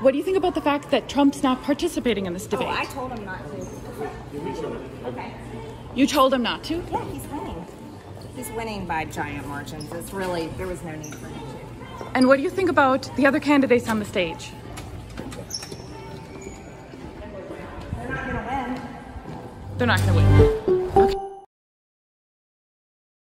What do you think about the fact that Trump's not participating in this Oh, debate? I told him not to. Okay. you told him not to? Yeah, he's winning. He's winning by giant margins. It's really, there was no need for him to. And what do you think about the other candidates on the stage? They're not going to win. They're not going to win. Okay.